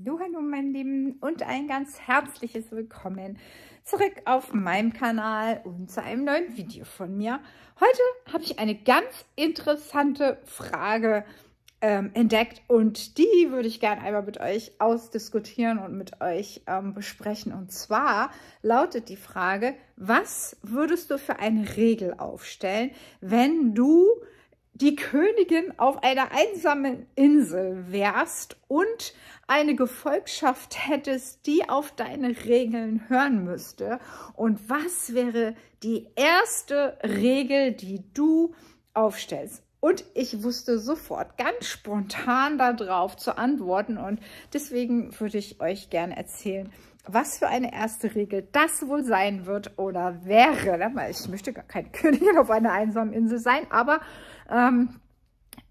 Hallo, hallo mein Lieben und ein ganz herzliches Willkommen zurück auf meinem Kanal und zu einem neuen Video von mir. Heute habe ich eine ganz interessante Frage ähm, entdeckt und die würde ich gerne einmal mit euch ausdiskutieren und mit euch ähm, besprechen. Und zwar lautet die Frage, was würdest du für eine Regel aufstellen, wenn du die Königin auf einer einsamen Insel wärst und eine Gefolgschaft hättest, die auf deine Regeln hören müsste. Und was wäre die erste Regel, die du aufstellst? Und ich wusste sofort ganz spontan darauf zu antworten und deswegen würde ich euch gerne erzählen, was für eine erste Regel das wohl sein wird oder wäre. Ich möchte gar keine Königin auf einer einsamen Insel sein, aber ähm,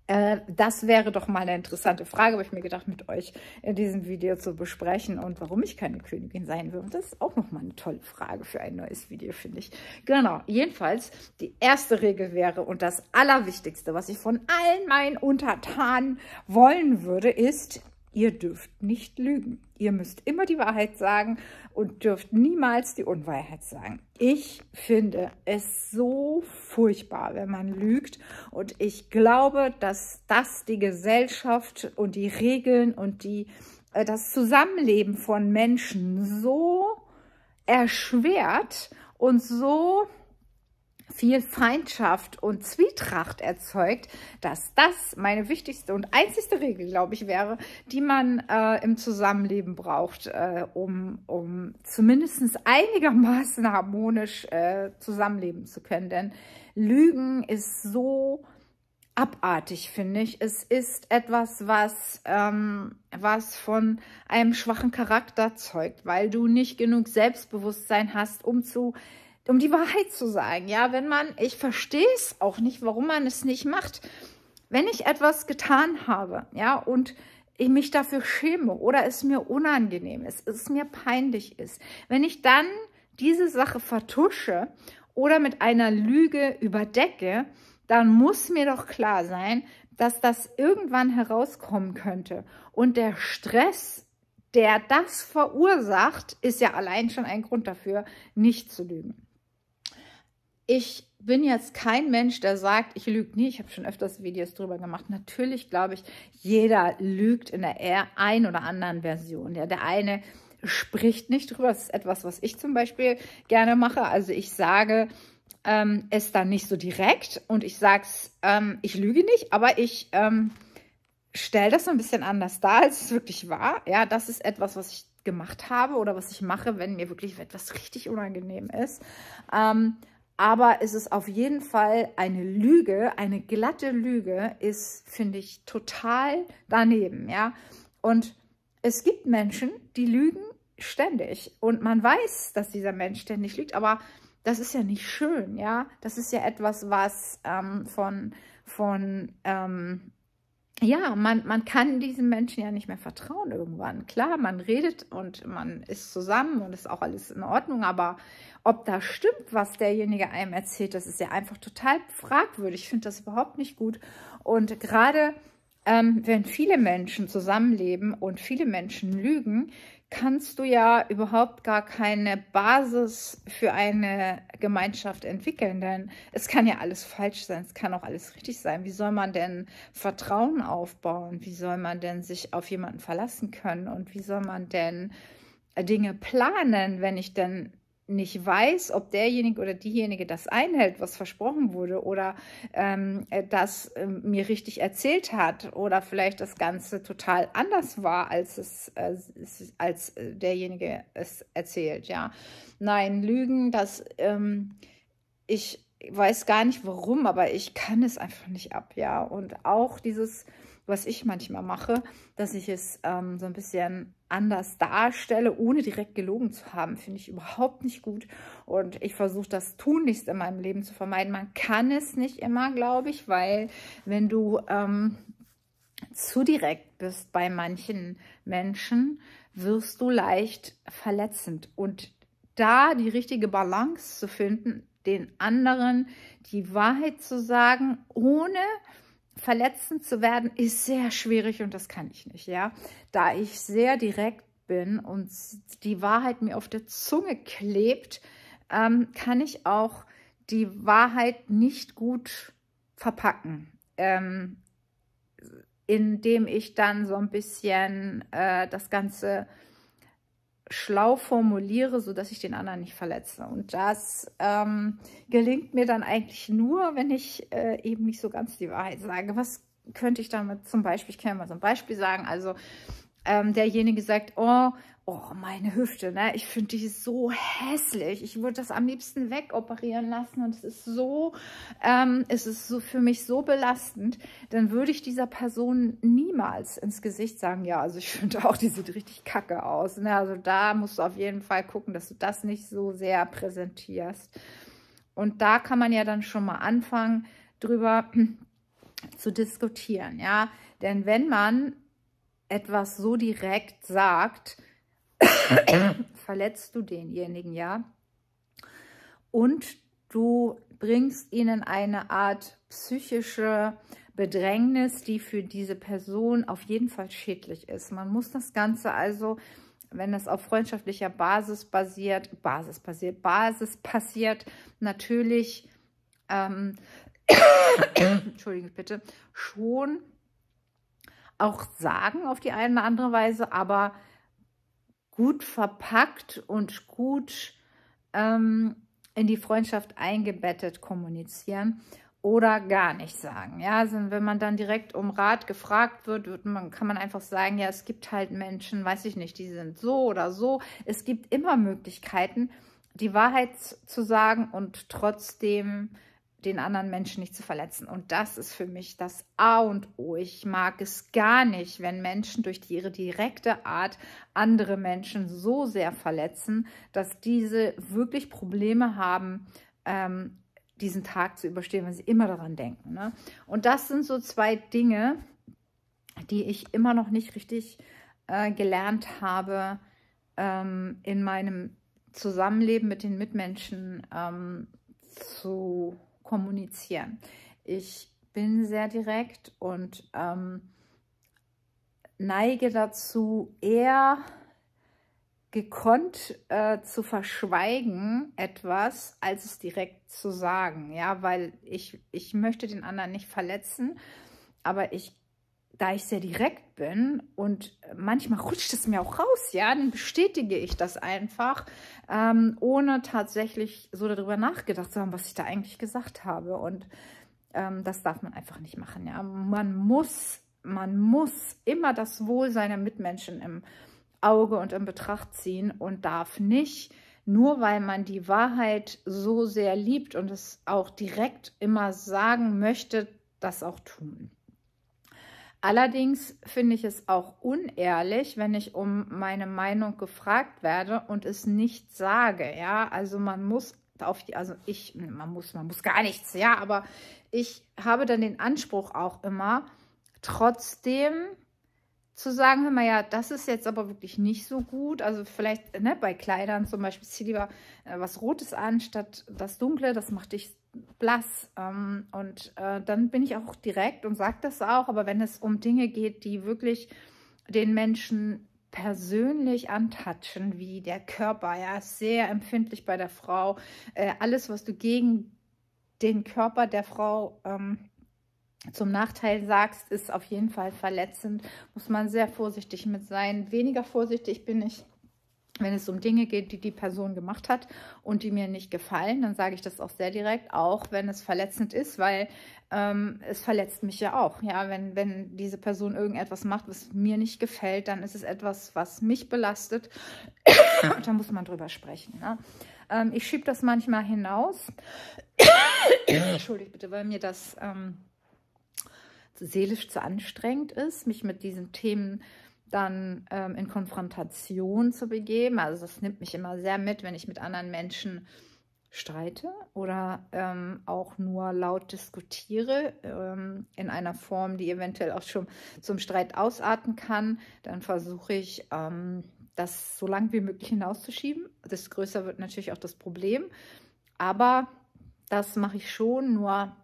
äh, das wäre doch mal eine interessante Frage, habe ich mir gedacht, mit euch in diesem Video zu besprechen und warum ich keine Königin sein. Und das ist auch nochmal eine tolle Frage für ein neues Video, finde ich. Genau, jedenfalls die erste Regel wäre und das Allerwichtigste, was ich von allen meinen Untertanen wollen würde, ist, Ihr dürft nicht lügen. Ihr müsst immer die Wahrheit sagen und dürft niemals die Unwahrheit sagen. Ich finde es so furchtbar, wenn man lügt. Und ich glaube, dass das die Gesellschaft und die Regeln und die, äh, das Zusammenleben von Menschen so erschwert und so viel Feindschaft und Zwietracht erzeugt, dass das meine wichtigste und einzigste Regel, glaube ich, wäre, die man äh, im Zusammenleben braucht, äh, um, um zumindest einigermaßen harmonisch äh, zusammenleben zu können. Denn Lügen ist so abartig, finde ich. Es ist etwas, was, ähm, was von einem schwachen Charakter zeugt, weil du nicht genug Selbstbewusstsein hast, um zu um die Wahrheit zu sagen. Ja, wenn man, ich verstehe es auch nicht, warum man es nicht macht. Wenn ich etwas getan habe, ja, und ich mich dafür schäme oder es mir unangenehm ist, es mir peinlich ist, wenn ich dann diese Sache vertusche oder mit einer Lüge überdecke, dann muss mir doch klar sein, dass das irgendwann herauskommen könnte. Und der Stress, der das verursacht, ist ja allein schon ein Grund dafür, nicht zu lügen ich bin jetzt kein Mensch, der sagt, ich lüge nie. Ich habe schon öfters Videos drüber gemacht. Natürlich glaube ich, jeder lügt in der ein oder anderen Version. Ja, der eine spricht nicht drüber. Das ist etwas, was ich zum Beispiel gerne mache. Also ich sage ähm, es dann nicht so direkt und ich sage es, ähm, ich lüge nicht, aber ich ähm, stelle das so ein bisschen anders dar, als es wirklich war. Ja, das ist etwas, was ich gemacht habe oder was ich mache, wenn mir wirklich etwas richtig unangenehm ist. Ähm, aber es ist auf jeden Fall eine Lüge, eine glatte Lüge ist, finde ich, total daneben, ja. Und es gibt Menschen, die lügen ständig und man weiß, dass dieser Mensch ständig lügt, aber das ist ja nicht schön, ja. Das ist ja etwas, was ähm, von, von ähm, ja, man, man kann diesem Menschen ja nicht mehr vertrauen irgendwann. Klar, man redet und man ist zusammen und ist auch alles in Ordnung, aber ob das stimmt, was derjenige einem erzählt, das ist ja einfach total fragwürdig. Ich finde das überhaupt nicht gut. Und gerade ähm, wenn viele Menschen zusammenleben und viele Menschen lügen, kannst du ja überhaupt gar keine Basis für eine Gemeinschaft entwickeln, denn es kann ja alles falsch sein, es kann auch alles richtig sein. Wie soll man denn Vertrauen aufbauen? Wie soll man denn sich auf jemanden verlassen können? Und wie soll man denn Dinge planen, wenn ich denn nicht weiß, ob derjenige oder diejenige das einhält, was versprochen wurde oder ähm, äh, das äh, mir richtig erzählt hat oder vielleicht das Ganze total anders war, als es äh, als derjenige es erzählt. Ja, nein, Lügen, das ähm, ich weiß gar nicht warum, aber ich kann es einfach nicht ab. Ja, und auch dieses was ich manchmal mache, dass ich es ähm, so ein bisschen anders darstelle, ohne direkt gelogen zu haben, finde ich überhaupt nicht gut. Und ich versuche das tunlichst in meinem Leben zu vermeiden. Man kann es nicht immer, glaube ich, weil wenn du ähm, zu direkt bist bei manchen Menschen, wirst du leicht verletzend. Und da die richtige Balance zu finden, den anderen die Wahrheit zu sagen, ohne verletzend zu werden, ist sehr schwierig und das kann ich nicht, ja. Da ich sehr direkt bin und die Wahrheit mir auf der Zunge klebt, ähm, kann ich auch die Wahrheit nicht gut verpacken, ähm, indem ich dann so ein bisschen äh, das Ganze schlau formuliere, sodass ich den anderen nicht verletze. Und das ähm, gelingt mir dann eigentlich nur, wenn ich äh, eben nicht so ganz die Wahrheit sage. Was könnte ich damit zum Beispiel, ich kann mal so ein Beispiel sagen, also ähm, derjenige sagt, oh, oh, meine Hüfte, ne? Ich finde die so hässlich. Ich würde das am liebsten wegoperieren lassen und es ist so, ähm, es ist so für mich so belastend. Dann würde ich dieser Person niemals ins Gesicht sagen, ja, also ich finde auch, die sieht richtig kacke aus. Ne? Also da musst du auf jeden Fall gucken, dass du das nicht so sehr präsentierst. Und da kann man ja dann schon mal anfangen, drüber zu diskutieren, ja. Denn wenn man etwas so direkt sagt, verletzt du denjenigen, ja. Und du bringst ihnen eine Art psychische Bedrängnis, die für diese Person auf jeden Fall schädlich ist. Man muss das Ganze also, wenn es auf freundschaftlicher Basis basiert, Basis basiert, Basis passiert, natürlich, ähm, entschuldige bitte, schon auch sagen auf die eine oder andere Weise, aber gut verpackt und gut ähm, in die Freundschaft eingebettet kommunizieren oder gar nicht sagen. Ja, also wenn man dann direkt um Rat gefragt wird, wird man, kann man einfach sagen, ja, es gibt halt Menschen, weiß ich nicht, die sind so oder so. Es gibt immer Möglichkeiten, die Wahrheit zu sagen und trotzdem den anderen Menschen nicht zu verletzen. Und das ist für mich das A und O. Ich mag es gar nicht, wenn Menschen durch ihre direkte Art andere Menschen so sehr verletzen, dass diese wirklich Probleme haben, ähm, diesen Tag zu überstehen, wenn sie immer daran denken. Ne? Und das sind so zwei Dinge, die ich immer noch nicht richtig äh, gelernt habe ähm, in meinem Zusammenleben mit den Mitmenschen ähm, zu kommunizieren. Ich bin sehr direkt und ähm, neige dazu, eher gekonnt äh, zu verschweigen etwas, als es direkt zu sagen. Ja, weil ich, ich möchte den anderen nicht verletzen, aber ich da ich sehr direkt bin und manchmal rutscht es mir auch raus, ja, dann bestätige ich das einfach, ähm, ohne tatsächlich so darüber nachgedacht zu haben, was ich da eigentlich gesagt habe. Und ähm, das darf man einfach nicht machen, ja. Man muss, man muss immer das Wohl seiner Mitmenschen im Auge und in Betracht ziehen und darf nicht, nur weil man die Wahrheit so sehr liebt und es auch direkt immer sagen möchte, das auch tun. Allerdings finde ich es auch unehrlich, wenn ich um meine Meinung gefragt werde und es nicht sage. Ja, also man muss auf die, also ich, man muss, man muss gar nichts, ja, aber ich habe dann den Anspruch auch immer, trotzdem zu sagen, hör mal, ja, das ist jetzt aber wirklich nicht so gut. Also vielleicht ne, bei Kleidern zum Beispiel, zieh lieber äh, was Rotes an statt das Dunkle, das macht dich blass. Ähm, und äh, dann bin ich auch direkt und sage das auch. Aber wenn es um Dinge geht, die wirklich den Menschen persönlich antatschen, wie der Körper, ja, sehr empfindlich bei der Frau. Äh, alles, was du gegen den Körper der Frau ähm, zum Nachteil sagst, ist auf jeden Fall verletzend. Muss man sehr vorsichtig mit sein. Weniger vorsichtig bin ich wenn es um Dinge geht, die die Person gemacht hat und die mir nicht gefallen, dann sage ich das auch sehr direkt, auch wenn es verletzend ist, weil ähm, es verletzt mich ja auch. Ja, wenn, wenn diese Person irgendetwas macht, was mir nicht gefällt, dann ist es etwas, was mich belastet. da muss man drüber sprechen. Ne? Ähm, ich schiebe das manchmal hinaus. Entschuldigt bitte, weil mir das ähm, seelisch zu anstrengend ist, mich mit diesen Themen dann ähm, in Konfrontation zu begeben. Also das nimmt mich immer sehr mit, wenn ich mit anderen Menschen streite oder ähm, auch nur laut diskutiere ähm, in einer Form, die eventuell auch schon zum Streit ausarten kann, dann versuche ich, ähm, das so lang wie möglich hinauszuschieben. Desto größer wird natürlich auch das Problem. Aber das mache ich schon, nur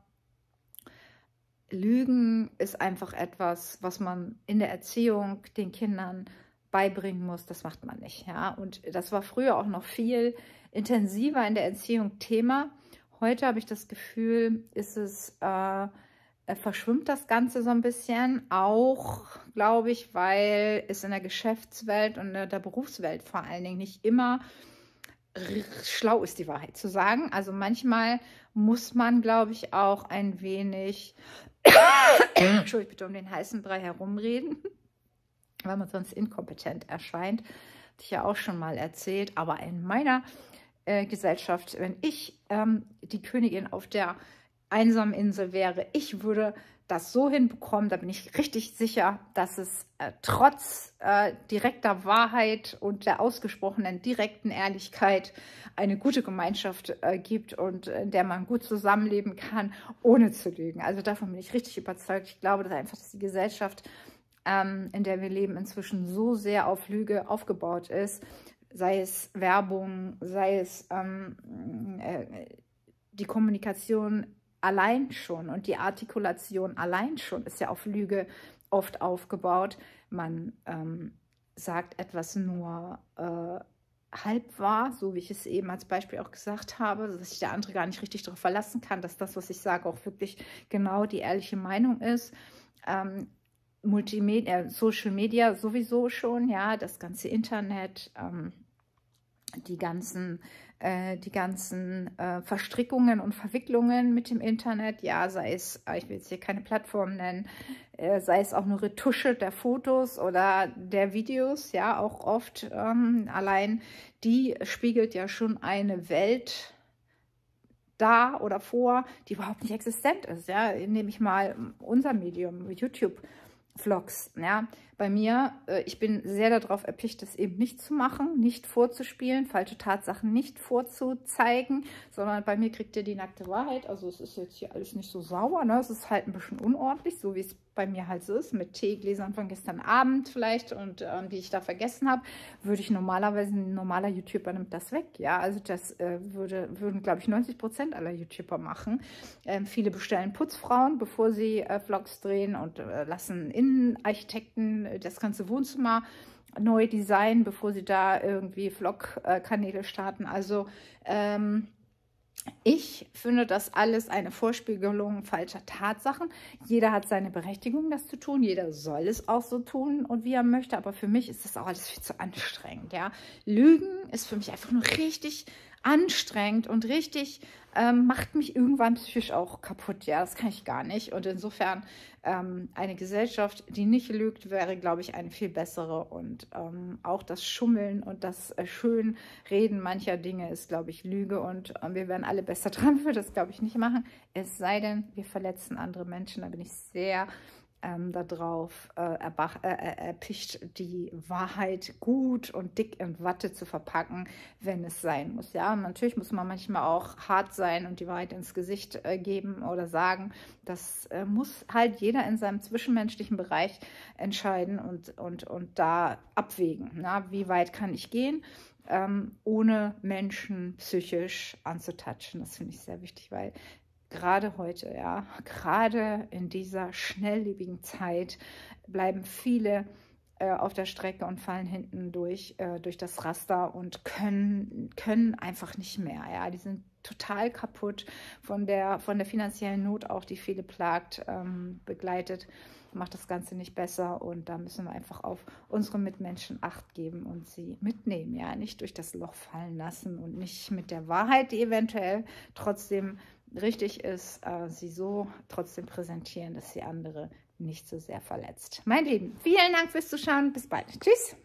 Lügen ist einfach etwas, was man in der Erziehung den Kindern beibringen muss. Das macht man nicht. Ja? Und das war früher auch noch viel intensiver in der Erziehung Thema. Heute habe ich das Gefühl, ist es, äh, verschwimmt das Ganze so ein bisschen. Auch, glaube ich, weil es in der Geschäftswelt und in der Berufswelt vor allen Dingen nicht immer schlau ist, die Wahrheit zu sagen. Also manchmal muss man, glaube ich, auch ein wenig, Entschuldigung, bitte um den heißen Brei herumreden, weil man sonst inkompetent erscheint. Hatte ich ja auch schon mal erzählt. Aber in meiner äh, Gesellschaft, wenn ich ähm, die Königin auf der einsamen Insel wäre, ich würde das so hinbekommen, da bin ich richtig sicher, dass es äh, trotz äh, direkter Wahrheit und der ausgesprochenen direkten Ehrlichkeit eine gute Gemeinschaft äh, gibt und in der man gut zusammenleben kann, ohne zu lügen. Also davon bin ich richtig überzeugt. Ich glaube, dass einfach dass die Gesellschaft, ähm, in der wir leben, inzwischen so sehr auf Lüge aufgebaut ist, sei es Werbung, sei es ähm, äh, die Kommunikation allein schon und die Artikulation allein schon ist ja auf Lüge oft aufgebaut. Man ähm, sagt etwas nur äh, halb wahr, so wie ich es eben als Beispiel auch gesagt habe, dass sich der andere gar nicht richtig darauf verlassen kann, dass das, was ich sage, auch wirklich genau die ehrliche Meinung ist. Ähm, Multimedia, Social Media sowieso schon, ja, das ganze Internet, ähm, die ganzen äh, die ganzen äh, Verstrickungen und Verwicklungen mit dem Internet, ja, sei es, äh, ich will jetzt hier keine Plattform nennen, äh, sei es auch nur Retusche der Fotos oder der Videos, ja, auch oft ähm, allein, die spiegelt ja schon eine Welt da oder vor, die überhaupt nicht existent ist, ja, nehme ich mal unser Medium, YouTube, Vlogs. Ja, bei mir, äh, ich bin sehr darauf erpicht, das eben nicht zu machen, nicht vorzuspielen, falsche Tatsachen nicht vorzuzeigen, sondern bei mir kriegt ihr die nackte Wahrheit. Also es ist jetzt hier alles nicht so sauber, ne? es ist halt ein bisschen unordentlich, so wie es bei mir halt so ist, mit Teegläsern von gestern Abend vielleicht und ähm, die ich da vergessen habe, würde ich normalerweise, ein normaler YouTuber nimmt das weg, ja, also das äh, würde, würden, glaube ich, 90 Prozent aller YouTuber machen. Ähm, viele bestellen Putzfrauen, bevor sie äh, Vlogs drehen und äh, lassen Innenarchitekten das ganze Wohnzimmer neu designen, bevor sie da irgendwie Vlog-Kanäle starten, also ähm, ich finde das alles eine Vorspiegelung falscher Tatsachen. Jeder hat seine Berechtigung, das zu tun. Jeder soll es auch so tun und wie er möchte. Aber für mich ist das auch alles viel zu anstrengend. Ja? Lügen ist für mich einfach nur richtig anstrengend und richtig ähm, macht mich irgendwann psychisch auch kaputt. Ja, das kann ich gar nicht. Und insofern ähm, eine Gesellschaft, die nicht lügt, wäre, glaube ich, eine viel bessere. Und ähm, auch das Schummeln und das äh, Schönreden mancher Dinge ist, glaube ich, Lüge. Und äh, wir werden alle besser dran für das, glaube ich, nicht machen. Es sei denn, wir verletzen andere Menschen. Da bin ich sehr ähm, darauf äh, äh, äh, erpicht, die Wahrheit gut und dick in Watte zu verpacken, wenn es sein muss. Ja, und natürlich muss man manchmal auch hart sein und die Wahrheit ins Gesicht äh, geben oder sagen. Das äh, muss halt jeder in seinem zwischenmenschlichen Bereich entscheiden und, und, und da abwägen. Na, wie weit kann ich gehen? Ähm, ohne Menschen psychisch anzutatschen. Das finde ich sehr wichtig, weil gerade heute, ja, gerade in dieser schnelllebigen Zeit bleiben viele äh, auf der Strecke und fallen hinten durch, äh, durch das Raster und können, können einfach nicht mehr. Ja, die sind total kaputt von der, von der finanziellen Not auch, die viele plagt, ähm, begleitet, macht das Ganze nicht besser und da müssen wir einfach auf unsere Mitmenschen Acht geben und sie mitnehmen, ja, nicht durch das Loch fallen lassen und nicht mit der Wahrheit, die eventuell trotzdem richtig ist, äh, sie so trotzdem präsentieren, dass sie andere nicht so sehr verletzt. Mein Lieben, vielen Dank fürs Zuschauen. Bis bald. Tschüss.